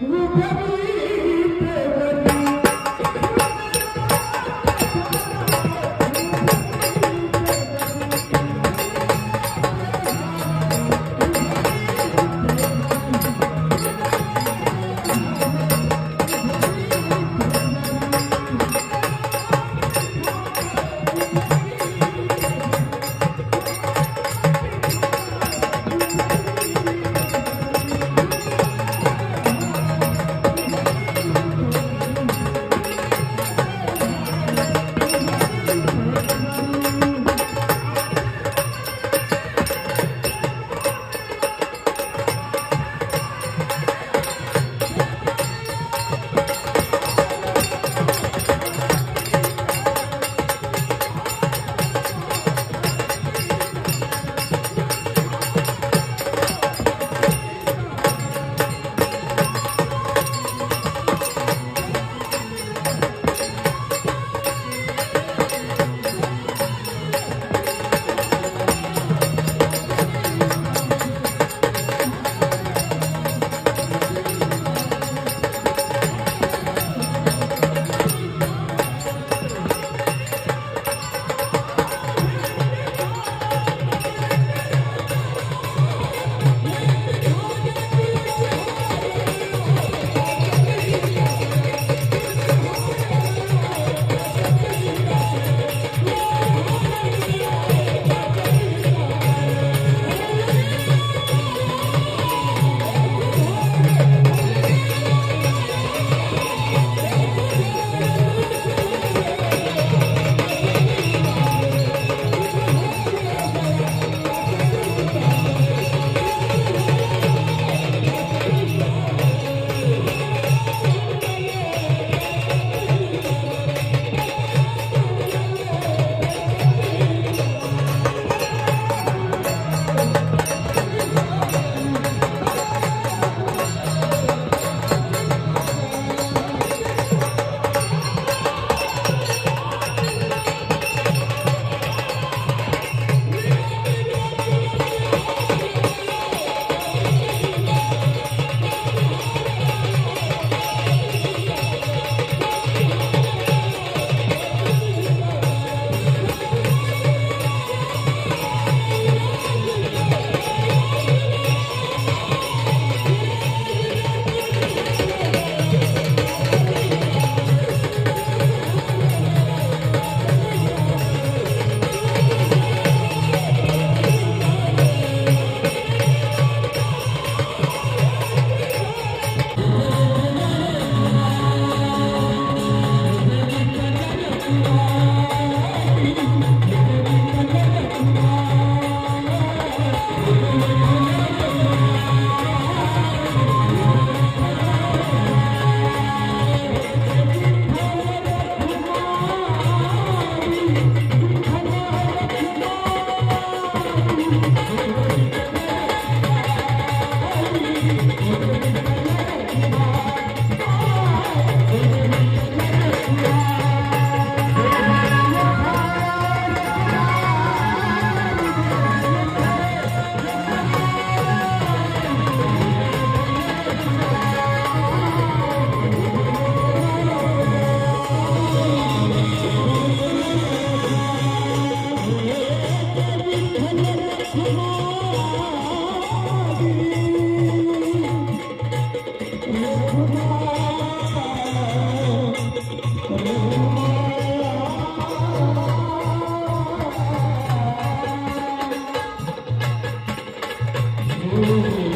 Will Republic! Thank